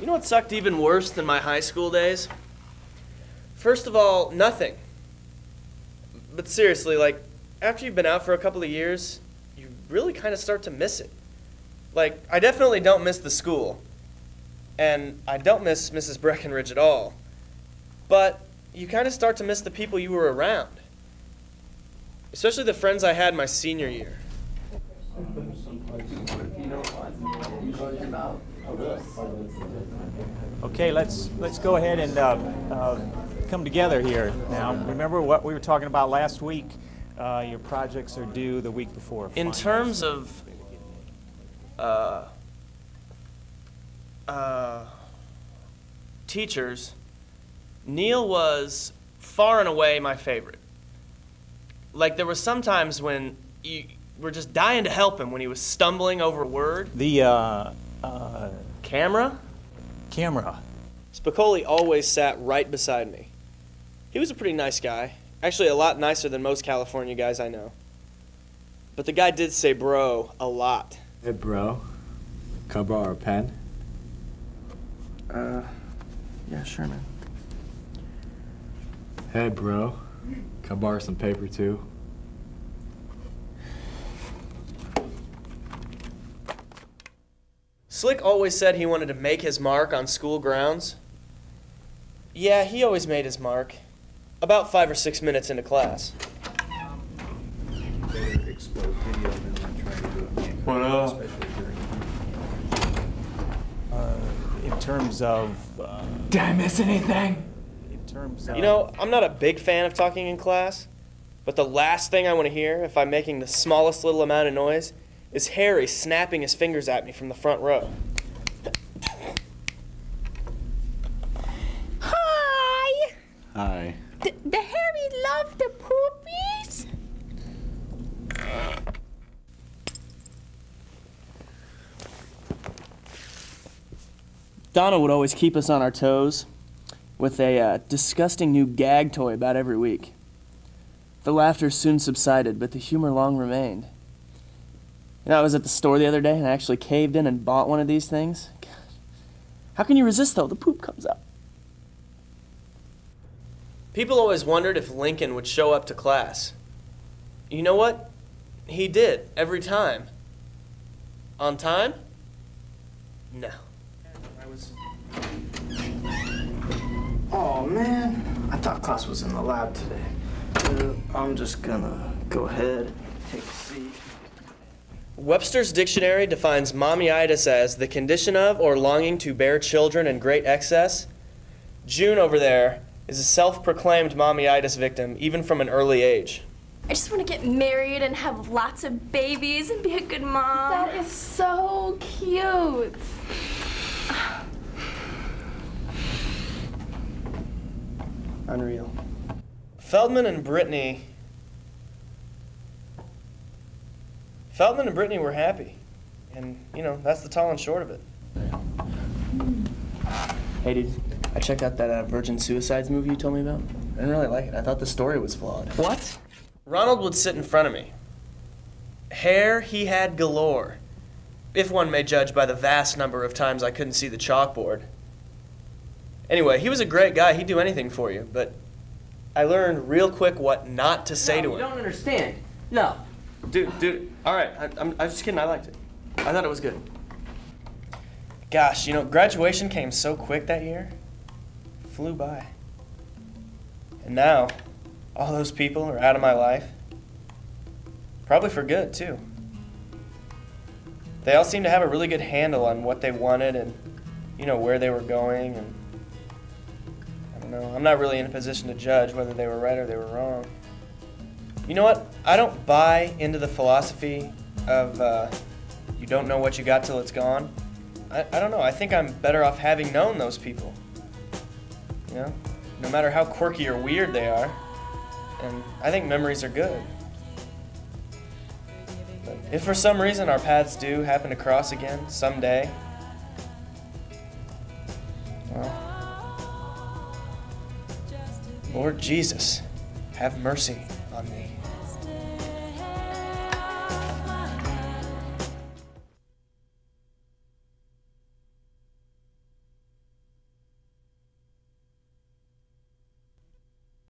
You know what sucked even worse than my high school days? First of all, nothing. But seriously, like, after you've been out for a couple of years, you really kind of start to miss it. Like, I definitely don't miss the school. And I don't miss Mrs. Breckenridge at all. But you kind of start to miss the people you were around. Especially the friends I had my senior year. Okay, let's let's go ahead and uh, uh, come together here now. Remember what we were talking about last week? Uh, your projects are due the week before. In terms of uh, uh, teachers, Neil was far and away my favorite. Like there were some times when you were just dying to help him when he was stumbling over a word. the uh, Camera? camera. Spicoli always sat right beside me. He was a pretty nice guy. Actually, a lot nicer than most California guys I know. But the guy did say bro a lot. Hey, bro. Can I borrow a pen? Uh, yeah, sure, man. Hey, bro. Can I borrow some paper too? Slick always said he wanted to make his mark on school grounds. Yeah, he always made his mark. About five or six minutes into class. better explode video than like trying to do it manually, What up? Uh, in terms of. Uh, Did I miss anything? in terms of. You know, I'm not a big fan of talking in class, but the last thing I want to hear, if I'm making the smallest little amount of noise, is Harry snapping his fingers at me from the front row. Hi! Hi. D- the Harry love the poopies? Donna would always keep us on our toes with a uh, disgusting new gag toy about every week. The laughter soon subsided, but the humor long remained. You know, I was at the store the other day and I actually caved in and bought one of these things. God. How can you resist though? The poop comes out. People always wondered if Lincoln would show up to class. You know what? He did, every time. On time? No. I was Oh man, I thought class was in the lab today. Uh, I'm just gonna go ahead, and take a seat. Webster's dictionary defines mommyitis as the condition of or longing to bear children in great excess. June over there is a self proclaimed mommyitis victim, even from an early age. I just want to get married and have lots of babies and be a good mom. That is so cute. Unreal. Feldman and Brittany. Feldman and Brittany were happy. And, you know, that's the tall and short of it. Hey, dude, I checked out that uh, Virgin Suicides movie you told me about. I didn't really like it. I thought the story was flawed. What? Ronald would sit in front of me. Hair he had galore, if one may judge by the vast number of times I couldn't see the chalkboard. Anyway, he was a great guy. He'd do anything for you, but I learned real quick what not to say to him. You don't understand. No. Dude, dude, all right. I, I'm, I was just kidding. I liked it. I thought it was good. Gosh, you know, graduation came so quick that year. Flew by. And now, all those people are out of my life. Probably for good, too. They all seem to have a really good handle on what they wanted and, you know, where they were going. And I don't know. I'm not really in a position to judge whether they were right or they were wrong. You know what? I don't buy into the philosophy of uh, you don't know what you got till it's gone. I, I don't know. I think I'm better off having known those people. You know? No matter how quirky or weird they are. And I think memories are good. But if for some reason our paths do happen to cross again someday, well, Lord Jesus, have mercy.